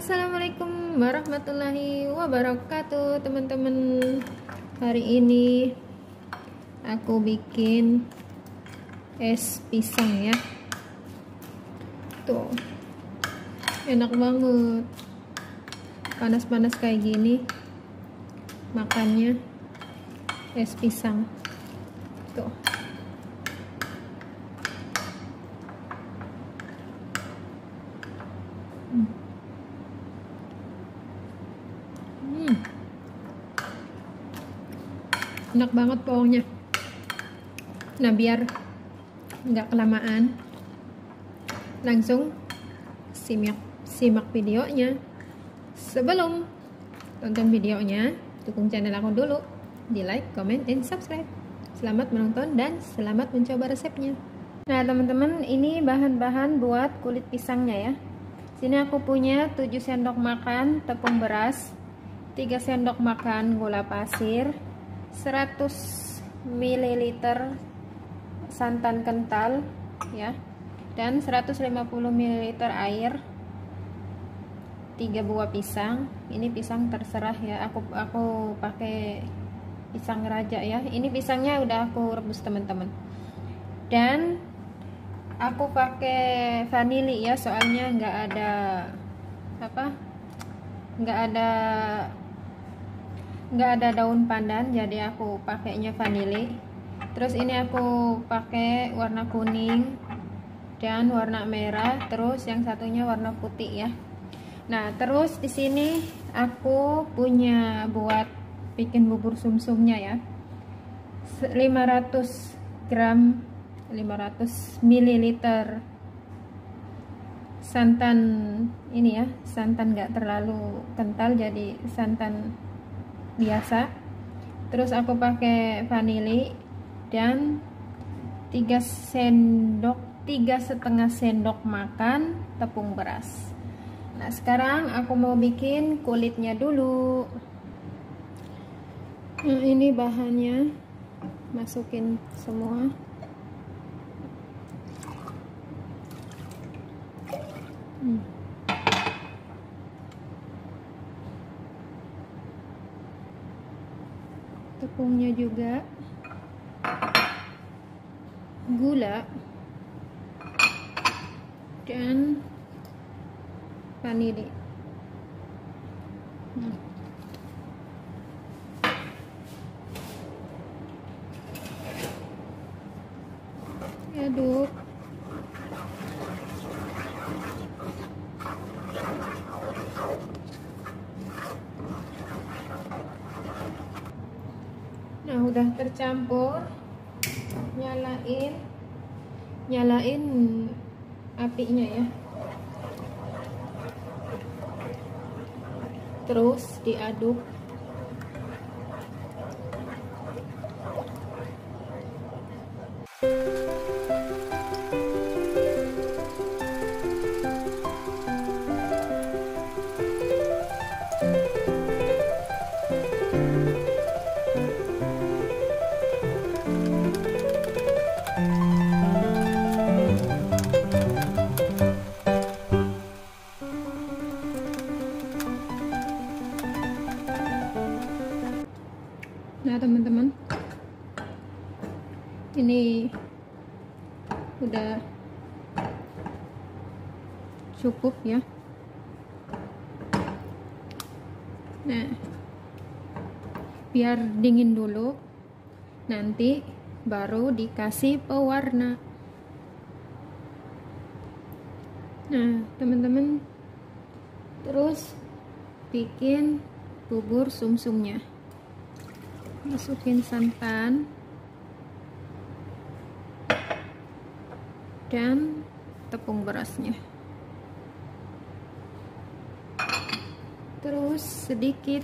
Assalamualaikum warahmatullahi wabarakatuh teman-teman. Hari ini aku bikin es pisang ya. Tuh Enak banget. Panas-panas kayak gini Makannya Es pisang. Tuh Hmm. Enak banget pokoknya. Nah, biar nggak kelamaan, langsung simak simak videonya. Sebelum tonton videonya, dukung channel aku dulu. Di like, comment, dan subscribe. Selamat menonton dan selamat mencoba resepnya. Nah, teman-teman, ini bahan-bahan buat kulit pisangnya ya. Sini aku punya 7 sendok makan tepung beras, 3 sendok makan gula pasir 100 ml santan kental ya. Dan 150 ml air 3 buah pisang. Ini pisang terserah ya. Aku aku pakai pisang raja ya. Ini pisangnya udah aku rebus teman-teman. Dan aku pakai vanili ya. Soalnya nggak ada apa nggak ada nggak ada daun pandan jadi aku pakainya vanili. Terus ini aku pakai warna kuning dan warna merah. Terus yang satunya warna putih ya. Nah terus di sini aku punya buat bikin bubur sumsumnya ya. 500 gram 500 mililiter santan ini ya santan nggak terlalu kental jadi santan biasa. Terus aku pakai vanili dan 3 sendok tiga setengah sendok makan tepung beras. Nah sekarang aku mau bikin kulitnya dulu. Nah, ini bahannya. Masukin semua tepungnya juga. Gula. Dan vanili hmm. aduk nah udah tercampur nyalain nyalain apinya ya. Terus diaduk Cukup ya. Nah. Biar dingin dulu. Nanti Baru dikasih pewarna. Nah teman-teman Terus Bikin Bubur sumsumnya. Masukin santan. Dan tepung berasnya terus sedikit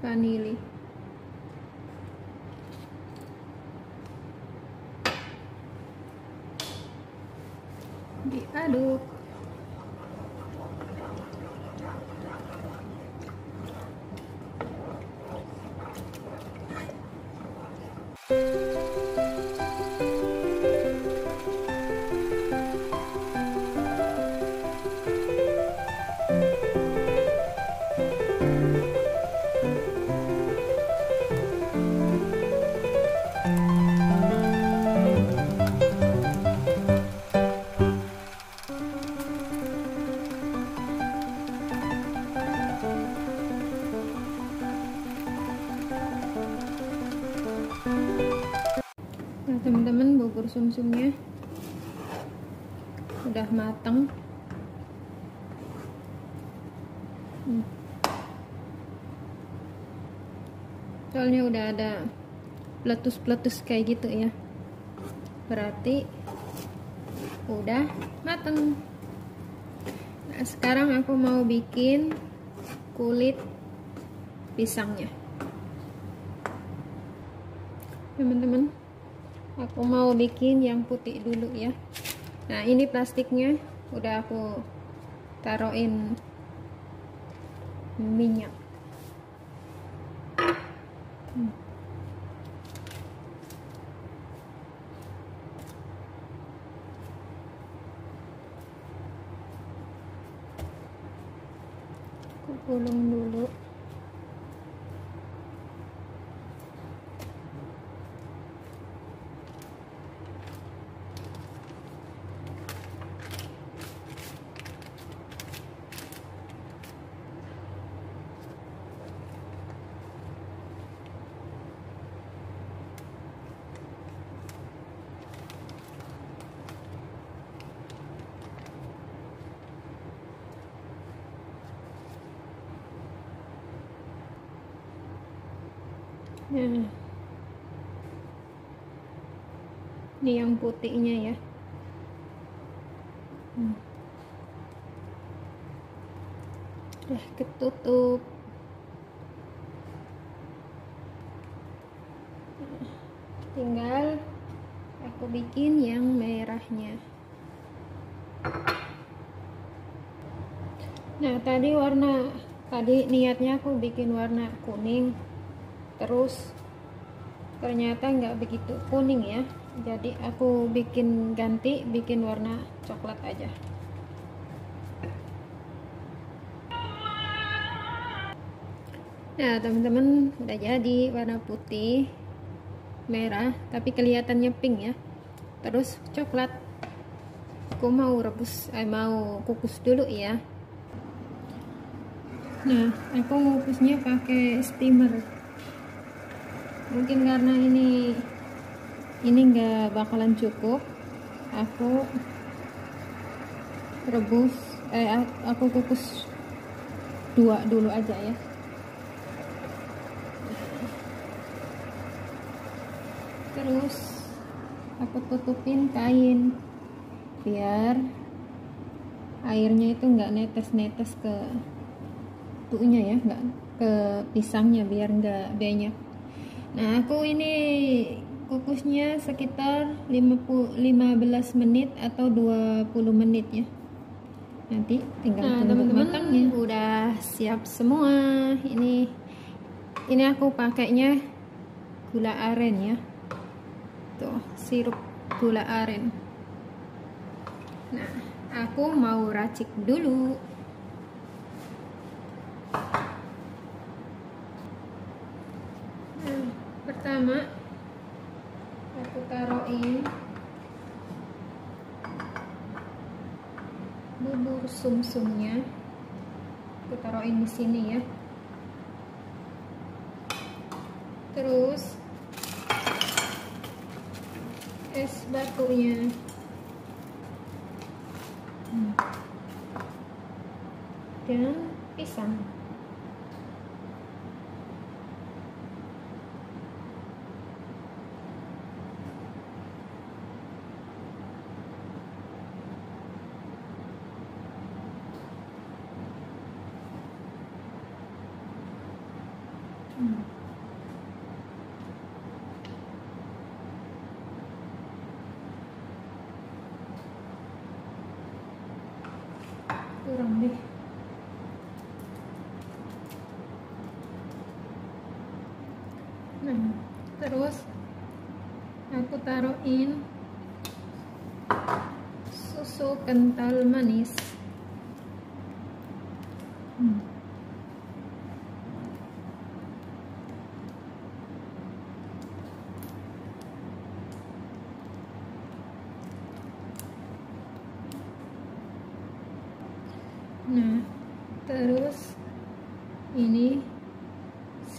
vanili soalnya udah ada peletus-peletus kayak gitu ya. Berarti udah mateng. Nah sekarang aku mau bikin kulit pisangnya. Teman-teman aku mau bikin yang putih dulu ya. Nah ini plastiknya udah aku taruhin minyak hmm. aku gulung dulu Ini yang putihnya ya. Hmm. Udah ketutup. Tinggal aku bikin yang merahnya. Nah, tadi warna tadi niatnya aku bikin warna kuning terus. Ternyata nggak begitu kuning ya. Jadi aku bikin ganti bikin warna coklat aja. Nah teman-teman udah jadi warna putih merah tapi kelihatannya pink ya. Terus coklat. Aku mau rebus eh, mau kukus dulu ya. Nah aku ngukusnya pakai steamer mungkin karena ini ini enggak bakalan cukup. Aku rebus eh aku kukus dua dulu aja ya. Terus aku tutupin kain biar airnya itu enggak netes-netes ke tuhnya ya enggak ke pisangnya biar enggak banyak nah aku ini kukusnya sekitar 50, 15 menit atau 20 menit ya nanti tinggal nah, teman-teman udah siap semua. Ini ini aku pakainya gula aren ya. Tuh sirup gula aren. Nah aku mau racik dulu pertama aku taruhin bubur sumsumnya. Aku taruhin di sini ya. Terus es batunya. Dan pisang kurang deh. Nah terus aku taruhin susu kental manis. Hmm.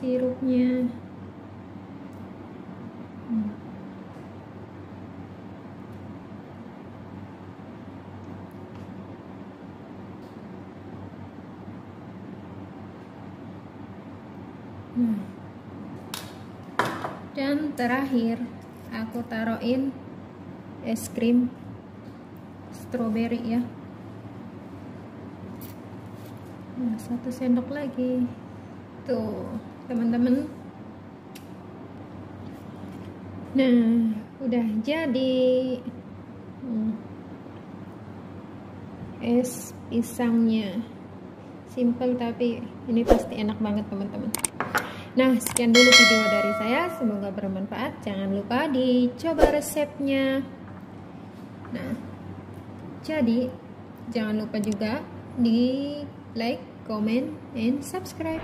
sirupnya. Hmm. hmm. Dan terakhir aku taruhin es krim strawberry ya. Hmm, satu sendok lagi. Tuh teman-teman. Nah udah jadi. Hmm. es pisangnya. Simple tapi ini pasti enak banget teman-teman. Nah sekian dulu video dari saya. Semoga bermanfaat. Jangan lupa dicoba resepnya. Nah jadi jangan lupa juga di like comment and subscribe